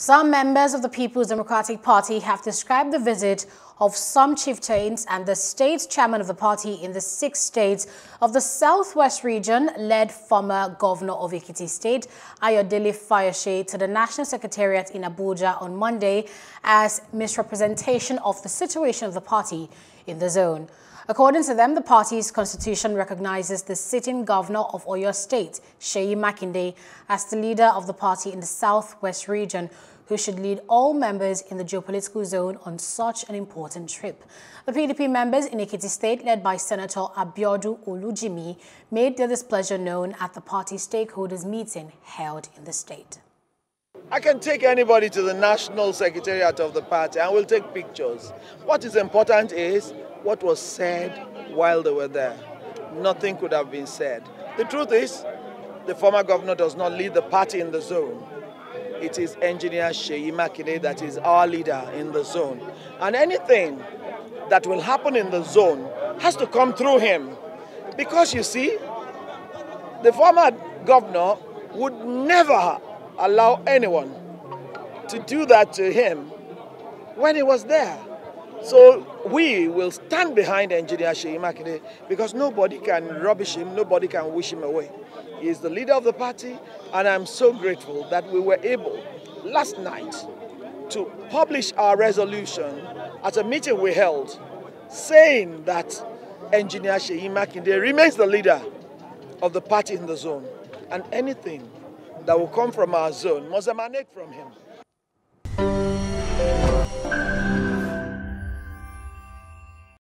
Some members of the People's Democratic Party have described the visit of some chieftains and the state chairman of the party in the six states of the southwest region, led former governor of Ekiti State, Ayodele Fayose, to the National Secretariat in Abuja on Monday as misrepresentation of the situation of the party in the zone. According to them, the party's constitution recognizes the sitting governor of Oyo State, Seyi Makinde, as the leader of the party in the southwest region, who should lead all members in the geopolitical zone on such an important trip. The PDP members in Ekiti State, led by Senator Abiodun Olujimi, made their displeasure known at the party stakeholders meeting held in the state. I can take anybody to the national secretariat of the party and we'll take pictures. What is important is what was said while they were there. Nothing could have been said. The truth is, the former governor does not lead the party in the zone. It is engineer Seyi Makinde that is our leader in the zone. And anything that will happen in the zone has to come through him. Because you see, the former governor would never allow anyone to do that to him when he was there. So we will stand behind engineer Seyi Makinde because nobody can rubbish him, nobody can wish him away. He is the leader of the party, and I'm so grateful that we were able last night to publish our resolution at a meeting we held saying that engineer Seyi Makinde remains the leader of the party in the zone, and anything that will come from our zone must emanate from him.